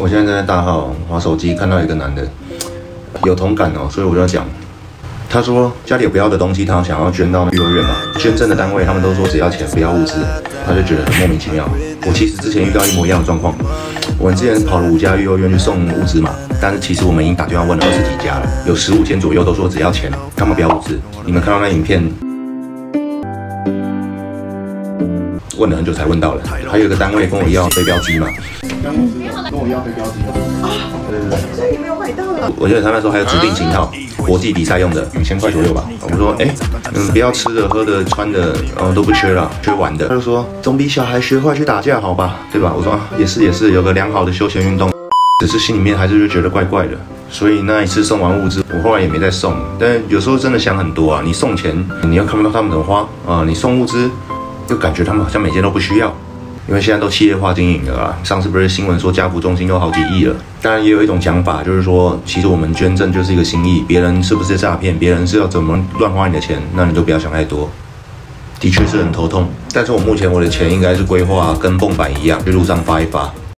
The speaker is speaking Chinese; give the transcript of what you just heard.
我现在正在大号划手机，看到一个男的有同感哦，所以我就要讲。他说家里有不要的东西，他想要捐到幼儿园嘛。捐赠的单位他们都说只要钱不要物资，他就觉得很莫名其妙。我其实之前遇到一模一样的状况，我们之前跑了五家幼儿园去送物资嘛，但是其实我们已经打电话问了二十几家了，有十五间左右都说只要钱，他们不要物资。你们看到那影片？问了很久才问到了，还有一个单位跟我要飞镖机嘛？跟我要飞镖机啊？所以你没有买到了？我记得他那时候还有指定型号，国际比赛用的，五千块左右吧。我说，哎，嗯，不要吃的、喝的、穿的，哦，都不缺了，缺玩的。他就说，总比小孩学坏去打架好吧？对吧？我说，也是也是，有个良好的休闲运动，只是心里面还是就觉得怪怪的。所以那一次送完物资，我后来也没再送。但有时候真的想很多啊，你送钱，你又看不到他们怎么花啊，你送物资。就感觉他们好像每件都不需要，因为现在都企业化经营了啊。上次不是新闻说家福中心都好几亿了。当然也有一种讲法，就是说其实我们捐赠就是一个心意，别人是不是诈骗，别人是要怎么乱花你的钱，那你就不要想太多。的确是很头痛，但是我目前我的钱应该是规划跟蹦板一样，去路上发一发。